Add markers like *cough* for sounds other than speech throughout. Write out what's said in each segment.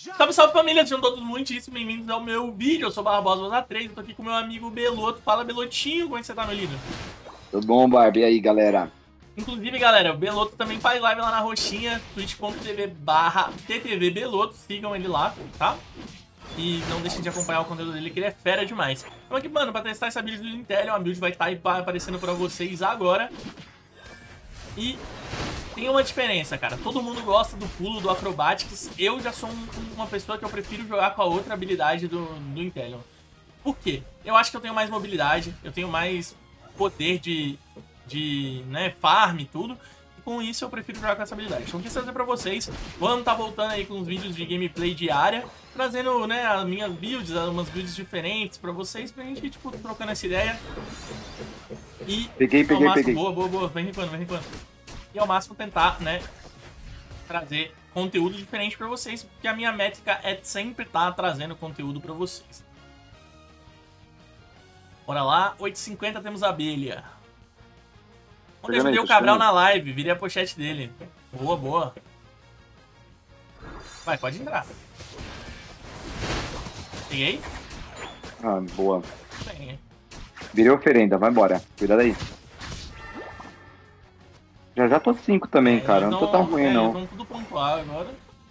Salve, salve família, sejam todos muitíssimo bem-vindos ao meu vídeo. Eu sou Barbosa Rosa 3, eu tô aqui com meu amigo Beloto. Fala, Belotinho, como é que você tá, meu lindo? Tudo bom, Barbie? E aí, galera? Inclusive, galera, o Beloto também faz live lá na roxinha, twitch.tv barra TTV Beloto. Sigam ele lá, tá? E não deixem de acompanhar o conteúdo dele, que ele é fera demais. Então aqui, mano, pra testar essa build do Intel, a build vai estar tá aparecendo pra vocês agora. E tem uma diferença, cara. Todo mundo gosta do pulo do Acrobatics. Eu já sou um, uma pessoa que eu prefiro jogar com a outra habilidade do, do Intellion. Por quê? Eu acho que eu tenho mais mobilidade, eu tenho mais poder de, de né, farm e tudo. E com isso eu prefiro jogar com essa habilidade. Então, quis trazer pra vocês. Vamos estar tá voltando aí com uns vídeos de gameplay diária. Trazendo, né, as minhas builds, umas builds diferentes pra vocês. Pra gente, tipo, trocando essa ideia. E peguei, peguei, peguei. Boa, boa, boa. Vem ripando, vem ripando. E ao máximo tentar, né, trazer conteúdo diferente pra vocês. Porque a minha métrica é sempre estar tá trazendo conteúdo pra vocês. Bora lá, 8h50 temos a abelha. Onde eu ajudei o Cabral na live, virei a pochete dele. Boa, boa. Vai, pode entrar. Peguei? Ah, boa. Bem. Virei oferenda, vai embora. Cuidado aí. Já já tô 5 também, é, cara. Não, tô tão ruim, é, não. Vamos tudo pontuar agora.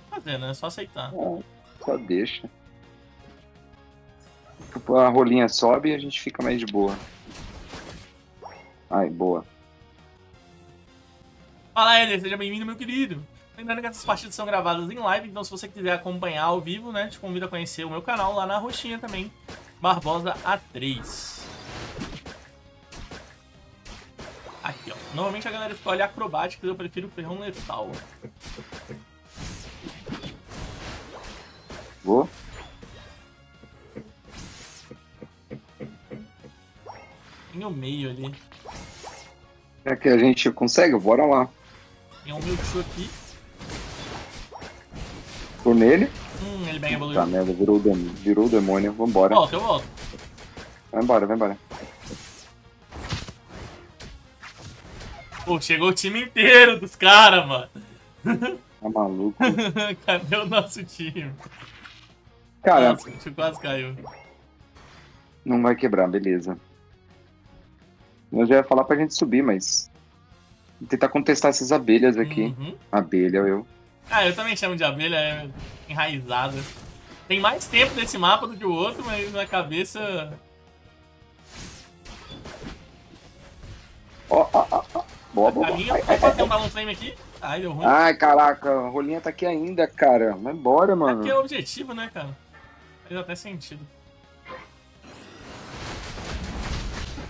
Fazer, né? É só aceitar. É, só deixa. A rolinha sobe e a gente fica mais de boa. Ai, boa. Fala, Eder, seja bem-vindo, meu querido. Lembrando que essas partidas são gravadas em live, então se você quiser acompanhar ao vivo, né, te convido a conhecer o meu canal lá na roxinha também, Barbosa A3. Normalmente a galera escolhe acrobática, eu prefiro o ferrão letal. Vou. Tem o meio ali. É que a gente consegue? Bora lá. Tem um Mewtwo aqui. Tô nele. Hum, ele bem evoluiu. Tá merda, virou o demônio. Virou demônio. Vambora. Volta, eu volto. Vai embora, vai embora. Pô, chegou o time inteiro dos caras, mano. Tá maluco. *laughs* Cadê o nosso time? Cara. Nossa, quase caiu. Não vai quebrar, beleza. Eu já ia falar pra gente subir, mas. Vou tentar contestar essas abelhas aqui. Uhum. Abelha, eu. Ah, eu também chamo de abelha, é enraizada. Tem mais tempo nesse mapa do que o outro, mas na cabeça. Ó, ó, ó. Boa, boa. Caminho, ai, ai, tem um balão flame aqui. Ai, deu ruim. Ai, caraca, a rolinha tá aqui ainda, cara. Vai embora, mano. Aqui é o objetivo, né, cara? Faz até sentido.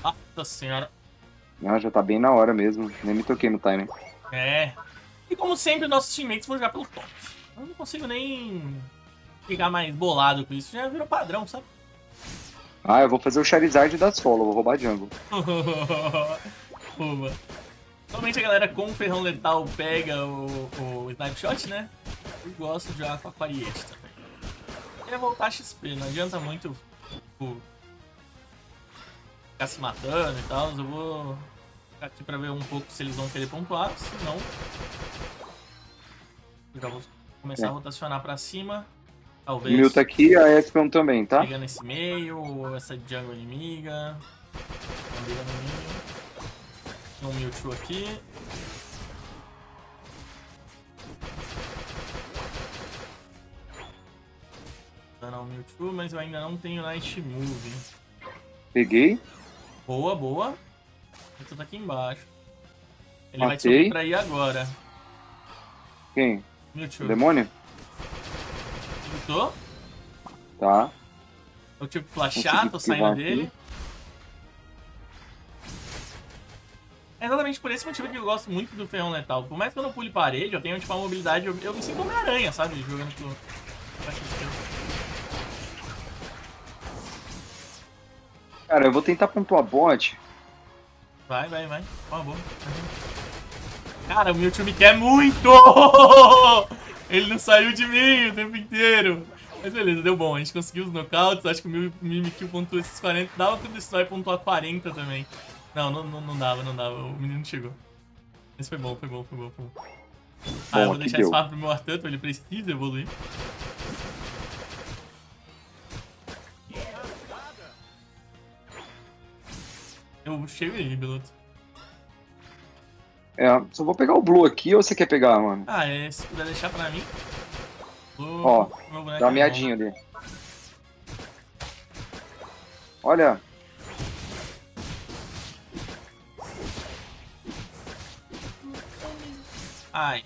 Nossa senhora. Ah, já tá bem na hora mesmo. Nem me toquei no timing. É. E como sempre, nossos teammates vão jogar pelo top. Eu não consigo nem ficar mais bolado com isso. Já virou padrão, sabe? Ah, eu vou fazer o Charizard das follow, vou roubar jungle. *laughs* Boa. Normalmente a galera com o ferrão letal pega o, o Snipe Shot, né? Eu gosto de jogar com a Aquariete também. E é voltar XP, não adianta muito tipo, ficar se matando e tal. Eu vou ficar aqui pra ver um pouco se eles vão querer pontuar, se não... Eu já vou começar é. a rotacionar pra cima. Talvez. O Mil tá aqui, a Espion também, tá? Pegando esse meio, essa jungle inimiga. Bandeira no meio. Tem um Mewtwo aqui. Dando o Mewtwo, mas eu ainda não tenho Night Move. Peguei. Boa, boa. Mewtwo tá aqui embaixo. Ele Matei. vai subir pra ir agora. Quem? Mewtwo. demônio? Lutou? Tá. Eu que flashar, tô saindo dele. Aqui. É exatamente por esse motivo que eu gosto muito do ferrão letal. Por mais que eu não pule parede, eu tenho tipo uma mobilidade, eu, eu me sinto Homem-Aranha, sabe? Jogando com. Cara, eu vou tentar pontuar bot. Vai, vai, vai. Uma boa. Cara, o Mewtwo me quer muito! *laughs* Ele não saiu de mim o tempo inteiro. Mas beleza, deu bom. A gente conseguiu os knockouts. Acho que o Mimikyu pontuou esses 40. Dava pro Destroy pontuar 40 também. Não, não, não, não dava, não dava. O menino chegou. Mas foi bom, foi bom, foi bom, foi bom. Ah, eu vou deixar esse mapa pro meu Artanto, ele precisa evoluir. Eu chego aí, piloto. É, só vou pegar o Blue aqui ou você quer pegar, mano? Ah, é, se puder deixar pra mim. Blue, Ó, dá uma é meadinha ali. Olha, Ai.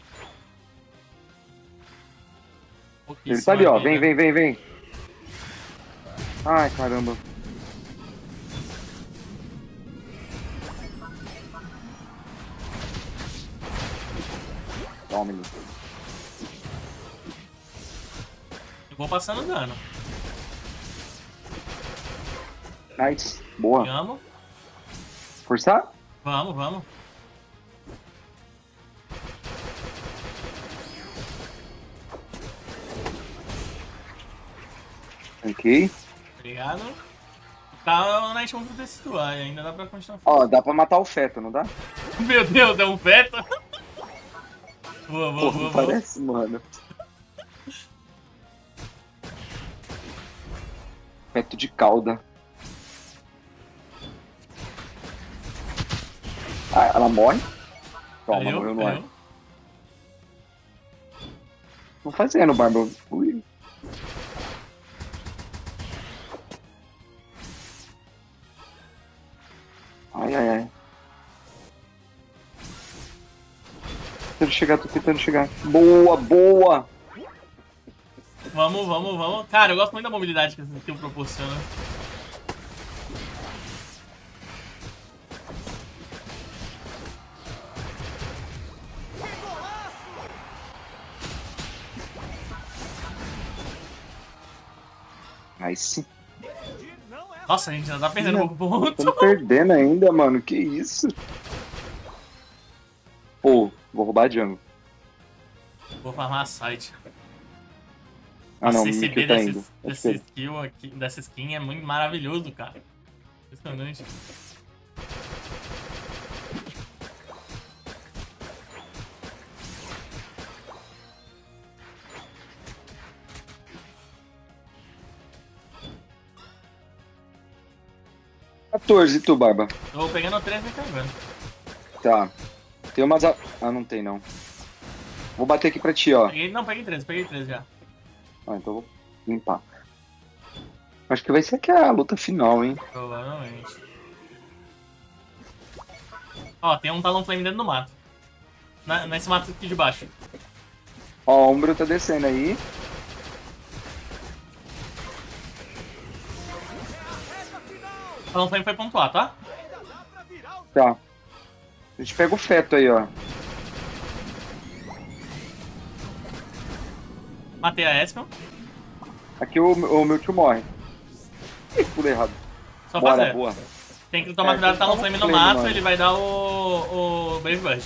Ele tá ali, ó. Vem, vem, vem, vem. Ai, caramba. Toma, menino. Eu vou passando dano. Nice. Boa. Vamos. Forçar? Vamos, vamos. Ok. Obrigado. Tá na chance desse tuai, ainda dá pra continuar. Ó, dá pra matar o feto, não dá? *laughs* Meu Deus, é um feto? boa, boa, Pô, boa, parece, boa. mano. Feto de cauda. Ah, ela morre? Toma, morreu no ar. Não fazendo, Barba. Ui. Ai, ai, ai. Tentando chegar, tô tentando chegar. Boa, boa! Vamos, vamos, vamos. Cara, eu gosto muito da mobilidade que esse skill proporciona. Nice. Nossa, a gente já tá perdendo um ponto. Tô perdendo ainda, mano. Que isso? Pô, vou roubar a jungle. Vou farmar a site. Ah, Nossa, não, esse CB tá desse, desse skill aqui, dessa skin é muito maravilhoso, cara. Impressionante. 14, e tu, Barba? Tô pegando 3 e carregando. Tá. Tem umas. Ah, não tem não. Vou bater aqui pra ti, ó. Peguei... Não, peguei 3, peguei 3 já. Ah, então vou limpar. Acho que vai ser aqui a luta final, hein? Provavelmente. Ó, tem um Talonflame dentro do mato. Na, nesse mato aqui de baixo. Ó, o Umbro tá descendo aí. Falando Flame foi pontuar, tá? Tá. A gente pega o feto aí, ó. Matei a Espion. Aqui o, o meu tio morre. Ih, pulei errado. Só Bora, fazer. Boa. Tem que tomar é, cuidado, tá no flame no mato, mano. ele vai dar o, o Brave Bird.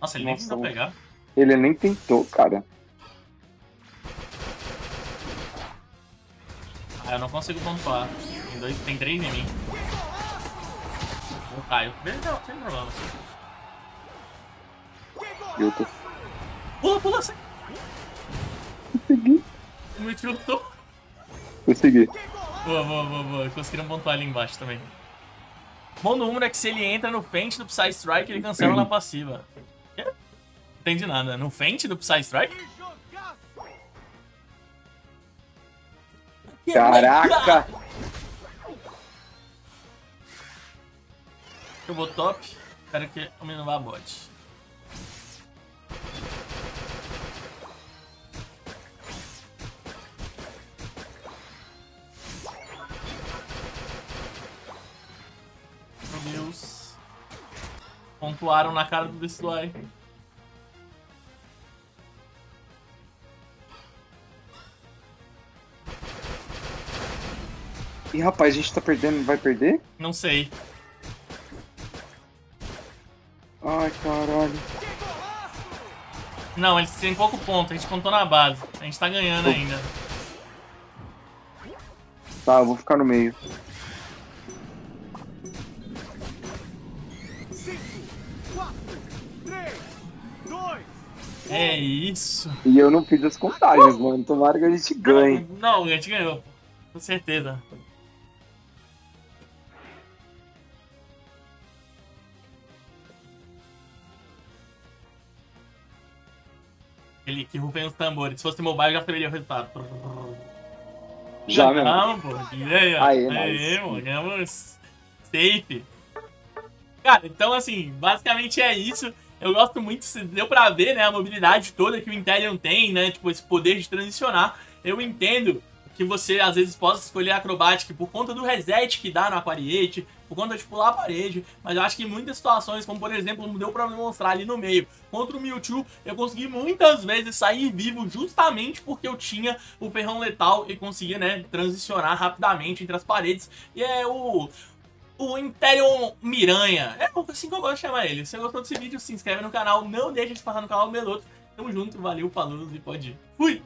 Nossa, ele Nossa, nem tentou pegar. Ele nem tentou, cara. Eu não consigo pontuar. Tem, dois, tem três em mim. Eu caio. Beleza, sem problema. Eu tô... Pula, pula, assim. Consegui. Me tiltou. Consegui. Boa, boa, boa, boa. Conseguiram pontuar ali embaixo também. Bom número é que se ele entra no fente do Psy Strike, ele cancela na passiva. Não entendi nada. No fente do Psy Strike? Caraca! Eu vou top. Espero que o menino vá bot. Meu Deus. Pontuaram na cara do Destroy. Ih, rapaz, a gente tá perdendo, vai perder? Não sei. Ai, caralho. Não, eles têm pouco ponto, a gente pontou na base. A gente tá ganhando ainda. Tá, eu vou ficar no meio. É isso. E eu não fiz as contagens, mano. Tomara que a gente ganhe. Não, não a gente ganhou. Com certeza. Que rufem os tambores. Se fosse mobile, já saberia o resultado. Já, mesmo. Não, pô. Aí. Aí, aí, mano. Ganhamos safe. Cara, então assim, basicamente é isso. Eu gosto muito, deu pra ver, né, a mobilidade toda que o Intelion tem, né, tipo, esse poder de transicionar. Eu entendo que você às vezes possa escolher acrobática por conta do reset que dá no Aquariate, por conta de pular a parede, mas eu acho que em muitas situações, como por exemplo, deu pra demonstrar ali no meio, contra o Mewtwo, eu consegui muitas vezes sair vivo justamente porque eu tinha o ferrão letal e conseguia, né, transicionar rapidamente entre as paredes, e é o... O Imperium Miranha, é assim que eu gosto de chamar ele. Se você gostou desse vídeo, se inscreve no canal, não deixe de passar no canal do Meloto. Tamo junto, valeu, falou e pode ir. Fui!